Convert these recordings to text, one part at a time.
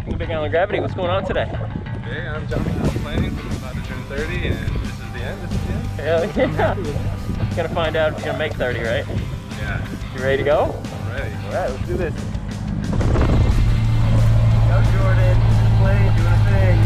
Big Island Gravity. What's going on today? Hey, I'm John Planning. I'm about to turn 30, and this is the end. This is the end. Hell yeah. Gonna find out if you're gonna make 30, right? Yeah, You ready to go? I'm ready. All right, let's do this. Go, Jordan. Playing, doing a thing.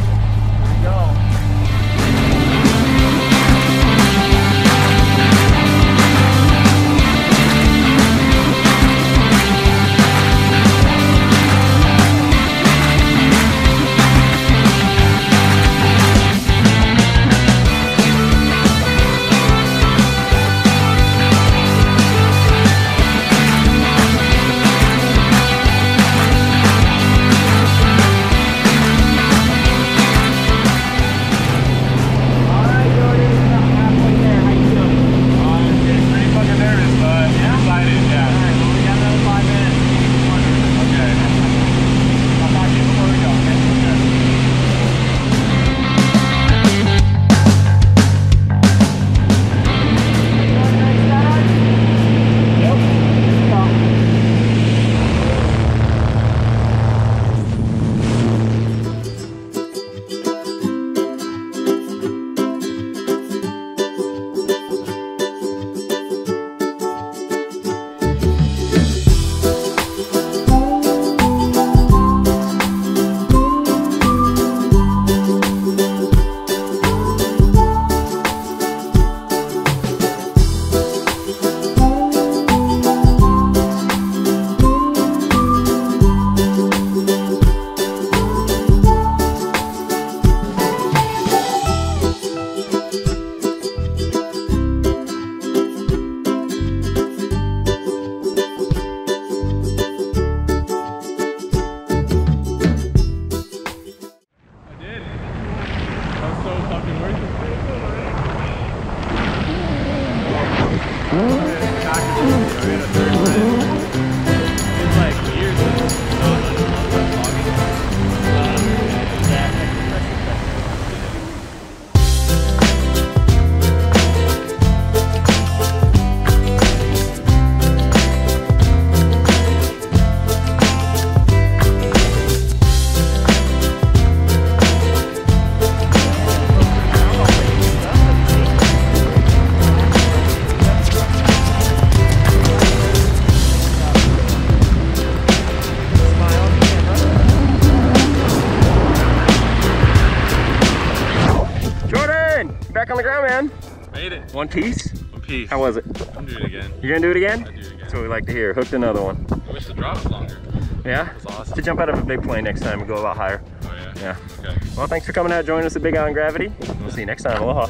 Back on the ground, man. Made it. One piece. One piece. How was it? I'm doing it again. You're gonna do it again? I do it again. That's what we like to hear. Hooked another one. I wish the drop was longer. Yeah? That's awesome. To jump out of a big plane next time and go a lot higher. Oh yeah. Yeah. Okay. Well, thanks for coming out, joining us at Big Island Gravity. We'll see you next time. Aloha.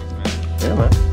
Yeah, man.